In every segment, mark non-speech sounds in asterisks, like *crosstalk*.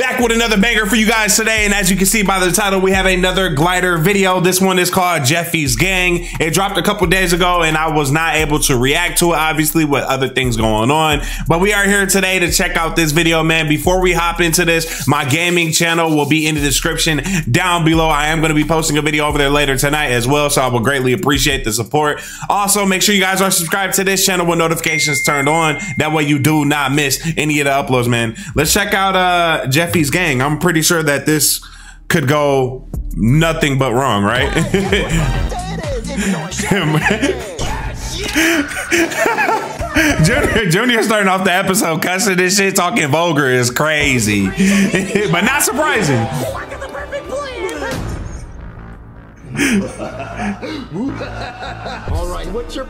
Back with another banger for you guys today. And as you can see by the title, we have another glider video. This one is called Jeffy's Gang. It dropped a couple days ago and I was not able to react to it, obviously, with other things going on. But we are here today to check out this video, man. Before we hop into this, my gaming channel will be in the description down below. I am going to be posting a video over there later tonight as well. So I will greatly appreciate the support. Also, make sure you guys are subscribed to this channel with notifications turned on. That way you do not miss any of the uploads, man. Let's check out uh Jeffy's gang. I'm pretty sure that this could go nothing but wrong, right? *laughs* Junior, Junior starting off the episode cussing this shit, talking vulgar is crazy, *laughs* but not surprising.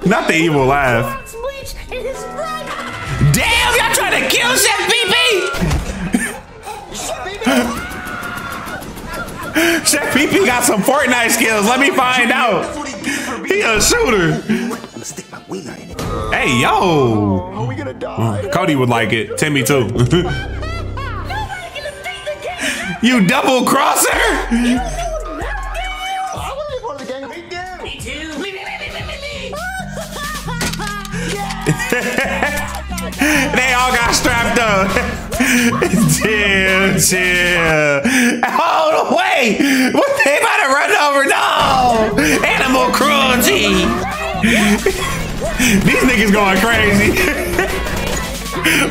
Not the evil laugh. Damn, y'all trying to kill Chef? Some Fortnite skills. Let me find out. He a shooter. Hey, yo. Are we gonna die? Cody would like it. Timmy too. *laughs* you double crosser? *laughs* they all got strapped up. *laughs* chill, chill. Hold wait. What they about to run over? No. Animal cruelty. These niggas going crazy.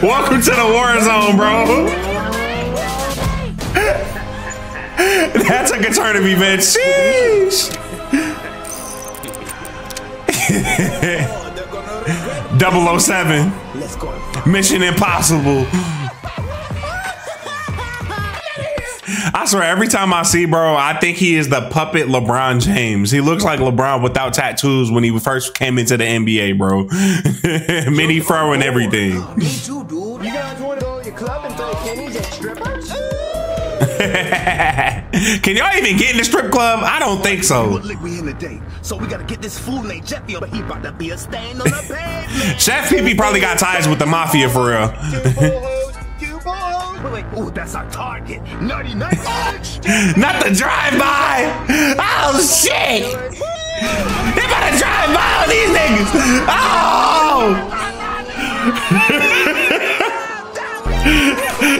Welcome to the war zone, bro. that took a turn of events. Sheesh. *laughs* 007. Mission Impossible. I swear, every time I see bro, I think he is the puppet LeBron James. He looks like LeBron without tattoos when he first came into the NBA, bro. *laughs* Mini fro and oh, everything. Me too, dude. You guys want to go to your club and throw pennies at strippers? *laughs* Can y'all even get in the strip club? I don't think so. So we gotta get this fool named Jeffy, but he about to be a stain on the pavement. *laughs* Chef probably got ties with the mafia for real. Wait, ooh, that's our target. Nutty night. *laughs* Not the drive-by. Oh shit! They about to drive by on these niggas. Oh!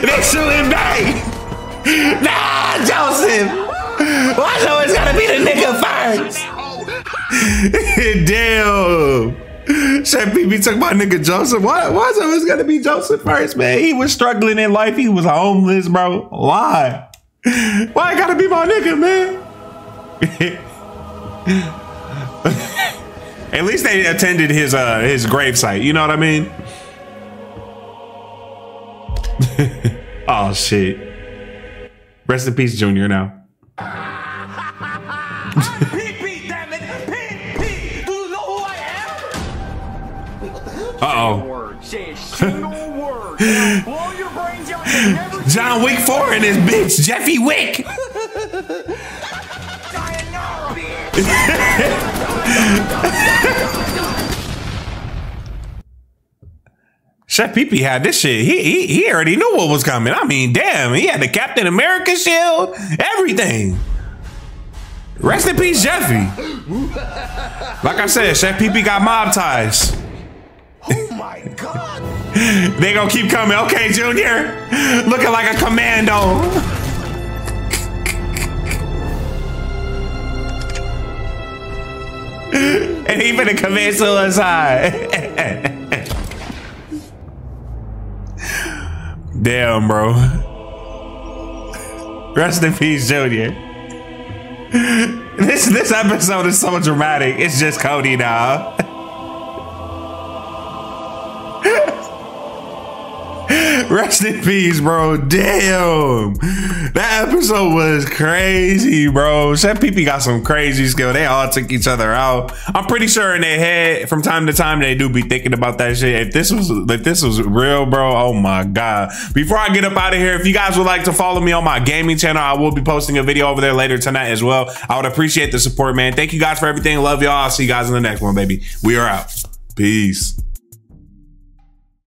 *laughs* they shooting back. Nah, Joseph. Why always gotta be the nigga first? *laughs* Damn. Chef PP took my nigga Joseph. Why, why is it always gotta be Joseph first, man? He was struggling in life. He was homeless, bro. Why? Why it gotta be my nigga, man? *laughs* At least they attended his uh his gravesite. You know what I mean? *laughs* oh shit. Rest in peace, Junior. Now. *laughs* Uh oh. *laughs* John Wick 4 and his bitch, Jeffy Wick. *laughs* Chef PP had this shit. He, he he already knew what was coming. I mean, damn, he had the Captain America shield, everything. Rest in peace, Jeffy. Like I said, Chef PP got mob ties. Oh my god. *laughs* they gonna keep coming. Okay, Junior. Looking like a commando. *laughs* and he finna commit suicide. *laughs* Damn, bro. Rest in peace, Junior. This this episode is so dramatic. It's just Cody now. Rest in peace, bro. Damn. That episode was crazy, bro. Chef PP got some crazy skill. They all took each other out. I'm pretty sure in their head, from time to time, they do be thinking about that shit. If this was if this was real, bro, oh my God. Before I get up out of here, if you guys would like to follow me on my gaming channel, I will be posting a video over there later tonight as well. I would appreciate the support, man. Thank you guys for everything. Love y'all. I'll see you guys in the next one, baby. We are out. Peace.